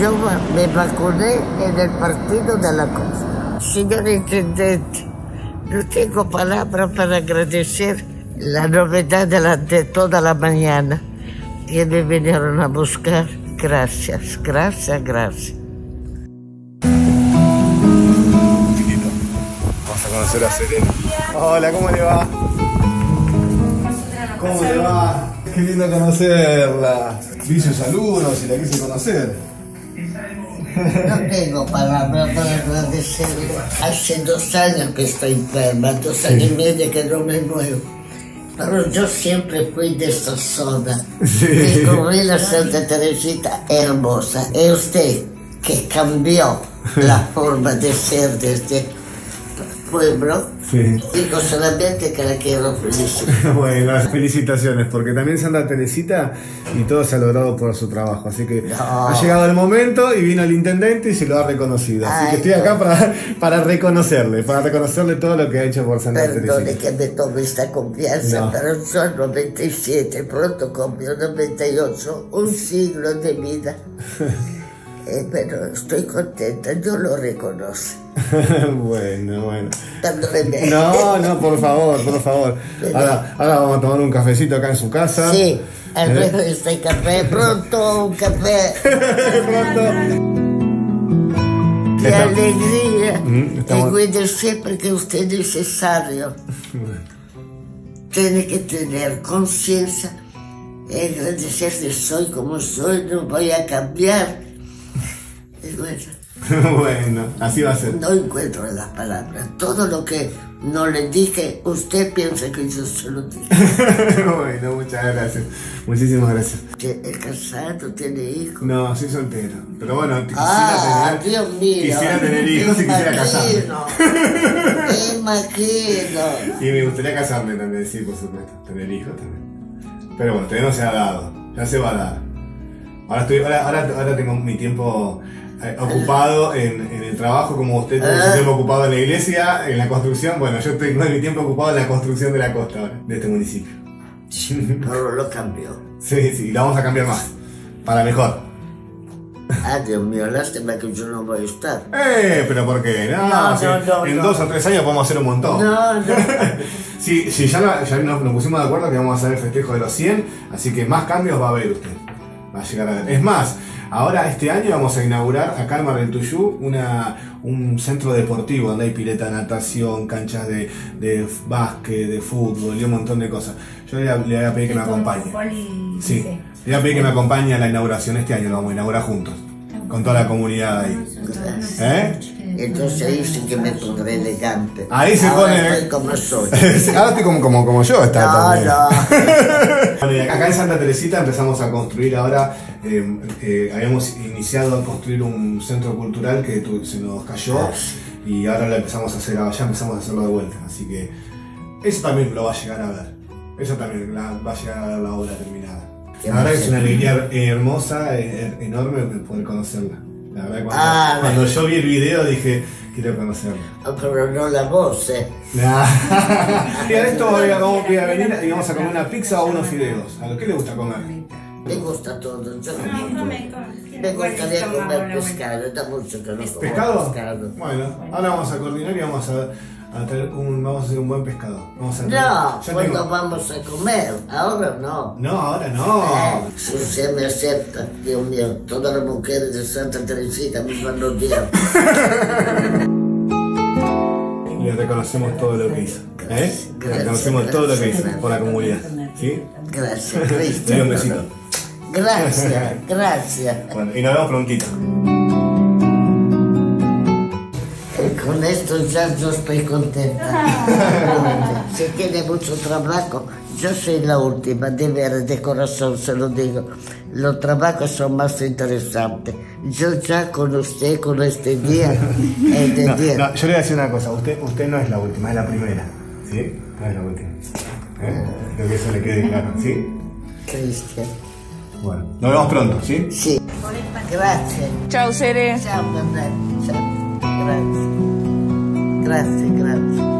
Yo me vacuné en el partido de la costa. Señor Intendente, no tengo palabras para agradecer la novedad de, la, de toda la mañana que me vinieron a buscar. Gracias, gracias, gracias. Vamos a conocer a Serena. Hola, ¿cómo le va? ¿Cómo le va? Qué lindo conocerla. Vi sus saludos y la quise conocer. No tengo palabras para agradecerle. Hace dos años que estoy enferma, dos años y medio que no me muevo. Pero yo siempre fui de esta zona. Descubrí la Santa Teresita hermosa. Es usted que cambió la forma de ser de este pueblo. Sí. Digo solamente que la quiero felicitar. Bueno, felicitaciones, porque también Santa Teresita y todo se ha logrado por su trabajo. Así que No. ha llegado el momento y vino el intendente y se lo ha reconocido. Así que estoy no. acá para, para reconocerle, para reconocerle todo lo que ha hecho por Santa Perdone Teresita. que me tome esta confianza, No. pero soy 97, pronto cumplo 98, un siglo de vida. Eh, pero estoy contenta, yo lo reconozco. bueno, bueno. No, no, por favor, por favor. Ahora, ahora vamos a tomar un cafecito acá en su casa. Sí, al ¿Eh? menos este café, pronto un café. Qué Está- alegría. Mm, estamos- Y cuídese porque usted es necesario. Tiene que tener conciencia agradecer que soy como soy, no voy a cambiar. Bueno, así va a ser. no encuentro las palabras. Todo lo que no le dije, usted piensa que yo se lo dije. bueno, muchas gracias. Muchísimas gracias. Es casado, tiene hijos. No, soy soltero. Pero bueno, quisiera Ah, tener. Dios mío. Quisiera tener hijos y quisiera casarme. Imagino. Imagino. Y me gustaría casarme también, sí, por supuesto. Tener hijos también. Pero bueno, todavía no se ha dado. Ya se va a dar. Ahora, estoy, ahora, ahora, ahora tengo mi tiempo ocupado en, en el trabajo, como usted tiene su Ah. tiempo ocupado en la iglesia, en la construcción. Bueno, yo tengo mi tiempo ocupado en la construcción de la costa ahora, de este municipio. Pero lo cambió. Sí, sí, la vamos a cambiar más. Para mejor. Ah, Dios mío, lástima que yo no voy a estar. Eh, pero ¿por qué? No, No, no, no, en no. dos o tres años podemos hacer un montón. No, no. Sí, sí, ya, ya nos, nos pusimos de acuerdo que vamos a hacer el festejo de los 100, así que más cambios va a haber usted. Va a llegar a ver. Es más, ahora este año vamos a inaugurar acá en Mar del Tuyú una, un centro deportivo donde hay pileta, natación, canchas de, de básquet, de fútbol y un montón de cosas. Yo le, le voy a pedir que me acompañe. Sí, le voy a pedir que me acompañe a la inauguración este año, lo vamos a inaugurar juntos, con toda la comunidad ahí. ¿Eh? Entonces ahí sí que me pondré elegante. Ahí se Ahora pone- estoy como soy. Ahora estoy como, como, como yo, está No, no. Bueno, y acá en Santa Teresita empezamos a construir ahora, eh, eh, habíamos iniciado a construir un centro cultural que se nos cayó y ahora lo empezamos a hacer, ya empezamos a hacerlo de vuelta, así que eso también lo va a llegar a ver, eso también la- va a llegar a ver la obra terminada. La verdad es una alegría hermosa, eh, enorme poder conocerla. La verdad cuando, Ah, cuando yo vi el video dije, quiero conocerla. Ah, Pero no la voz, ¿eh? y a esto voy a, vamos voy a venir y vamos a comer una pizza o unos fideos. ¿A lo que le gusta comer? Me gusta todo. Yo mí no me me gustaría comer pescado. Da mucho que no como ¿Pescado? pescado. Bueno, ahora vamos a coordinar y vamos a, a traer un, vamos a hacer un buen pescado. Vamos a No, cuando tengo- vamos a comer. Ahora no. No, ahora no. Si usted me acepta, Dios mío, todas las mujeres de Santa Teresita me van a odiar. Le reconocemos todo lo que hizo. ¿Eh? Le Gracias, reconocemos todo lo que hizo gracias. por la comunidad. ¿Sí? Gracias, Le doy un Cristo. besito. Gracias, gracias. Bueno, y nos vemos prontito. Con esto ya yo estoy contenta. Se tiene mucho trabajo. Yo soy la última, de veras, de corazón se lo digo. Los trabajos son más interesantes. Yo ya con usted, con este día, No, día. no, yo le voy a decir una cosa. Usted, usted no es la última, es la primera. ¿Sí? No es la última. ¿Eh? Creo que eso le quede claro. ¿Sí? Cristian. Bueno, nos vemos pronto. ¿Sí? Sí. Gracias. Chao, Cere. Chao. Chao. Gracias. Gracias, gracias.